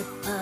the uh,